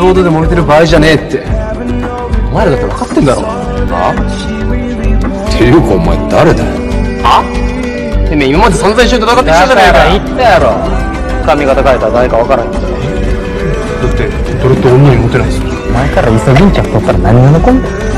ロードで揉めてる場合じゃねえって。お前らだって分かってんだろ。はっていうかお前誰だよ。はてめえ今まで散々一緒に戦ってきたじゃねえか言ったやろ。髪型変えたら誰か分からんってだって俺って女にモテないっすよ。前から急ぎんちゃャクったら何が残んだよ。